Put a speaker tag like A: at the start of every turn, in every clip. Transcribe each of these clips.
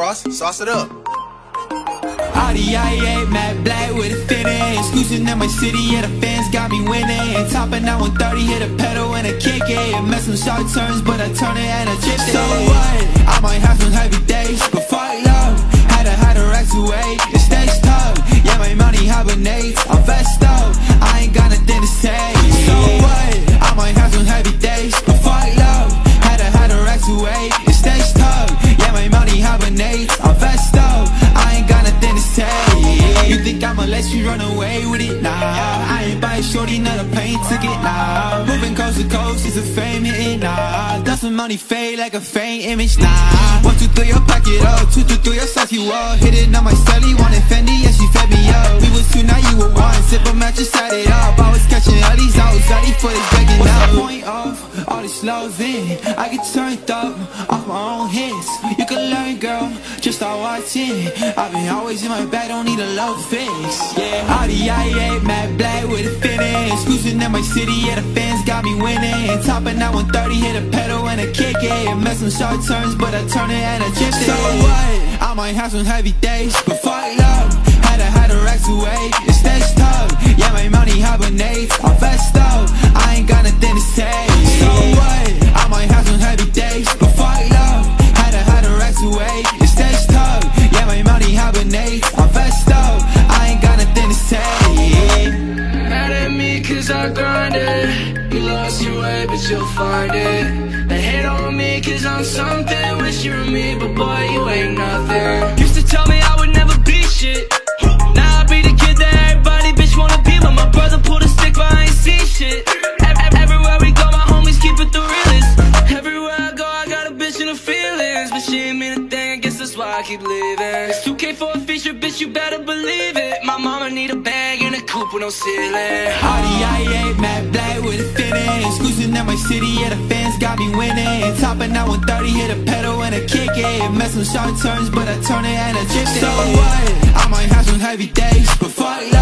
A: Ross, sauce it up.
B: Audi I8, matte black with a finish Cruising in my city, yeah, the fans got me winning. Topping out 130, hit a pedal and a kick it. Mess some short turns, but I turn it and I drift it. So what? I might it? Nah, I ain't buy shorty another plane ticket, nah Moving coast to coast is a fame hitting, nah. Does some money fade like a faint image, nah. One, two, three, pack it up. Two, two, three, I'll suck you up. Hitting on my celly, wanted Fendi, yeah, she fed me up. We was two, now you were one. Sip a mattress, set it up. I was catching all these out Ready for this breaking What's the point of all this loving? I get turned up off my own hits. You girl, just start watching I've been always in my bag, don't need a love fix. Yeah, Audi I8, matte black with a finish. Cruising in my city, yeah, the fans got me winning. Topping out 130, hit a pedal and a kick it. Mess some short turns, but I turn it and I drift it. So what? I might have some heavy days, but fuck love it
C: They hate on me cause I'm something. Wish you were me but boy you ain't nothing. Used to tell me I would never be shit. Now I be the kid that everybody bitch wanna be But my brother pulled a stick but I ain't see shit. Ev- ev- Everywhere we go my homies keep it the realest. Everywhere I go I got a bitch in the feelings. But she ain't mean a thing I guess that's why I keep living. It's 2K for a feature bitch you better believe it. My mama need a bag coupe with no ceiling
B: I8, matte black with a finish. Cruising in my city, yeah, the fans got me winning. Topping out 130, hit a pedal and a kick it. Mess some short turns, but I turn it and I drift it. So what? I might have some heavy days, but fuck love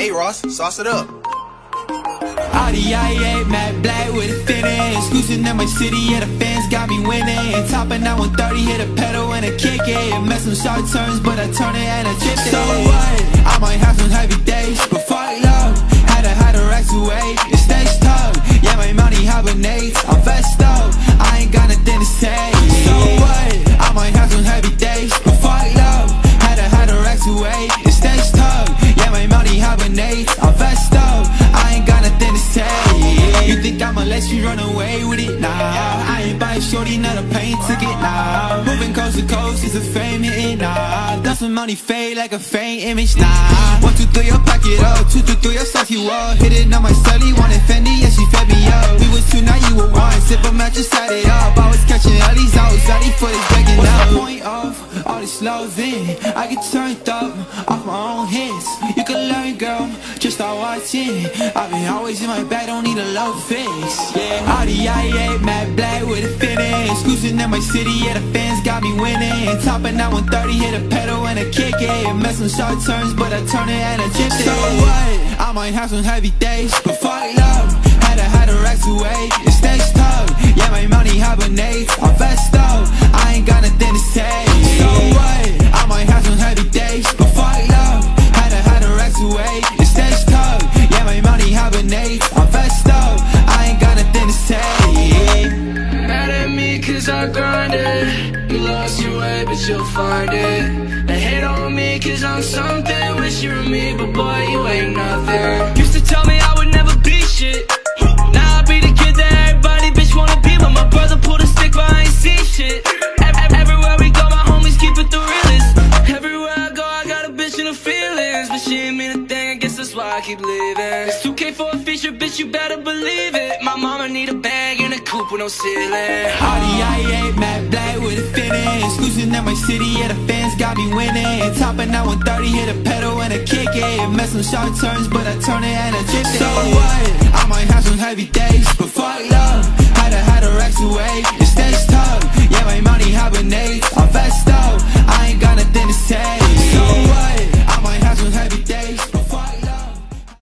A: Hey Ross, sauce it up.
B: I8, matte black with a finish Cruising in my city, yeah, the fans got me winning. Topping out 130, hit a pedal and a kick it. Mess some short turns, but I turn it and I chip it. So what? I might have some heavy days, but fuck love Had to hide the racks away, it stays tough Yeah, my money hibernates, I'm vest up. I ain't got nothing to say some money fade like a faint image, nah One, two, three, pack it up. Two, two, three, I'll suck you up. Hitting on my celly, wanted Fendi, yeah, she fed me up. We was two, now you were one. Sip a mattress, set it up. I was catching all these out. Ready for this breaking What's the point of all this loving? I get turned up off my own hits You girl, just start watching I've been always in my bag, don't need a love fix. Yeah, I8, matte black with a finish. Cruising in my city, yeah, the fans got me winning. Topping out 130, hit a pedal and a kick it. Mess some short turns, but I turn it and I drift it. So what? I might have some heavy days, but fuck love Had to hide the racks away, it stays tough Yeah, my money hibernates, I'm vest up. I ain't got nothing to say
C: me cause I grind it. You lost your way but you'll find it. They hate on me cause I'm something Wish you were me but boy you ain't nothing. Used to tell me I would never be shit. Now I be the kid that everybody bitch wanna be But my brother pulled a stick but I ain't see shit. Everywhere we go my homies keep it the realest. Everywhere I go I got a bitch in the feelings But she ain't mean a thing leaving. It's 2K for a feature, bitch, you better believe it. My mama need a bag and a coupe with no ceiling.
B: Audi i8, matte black with a finish Losing at my city, yeah, the fans got me winning Topping out 130, hit a pedal and a kick it Mess some short turns, but I turn it and I drift it So what? I might have some heavy days, but fuck love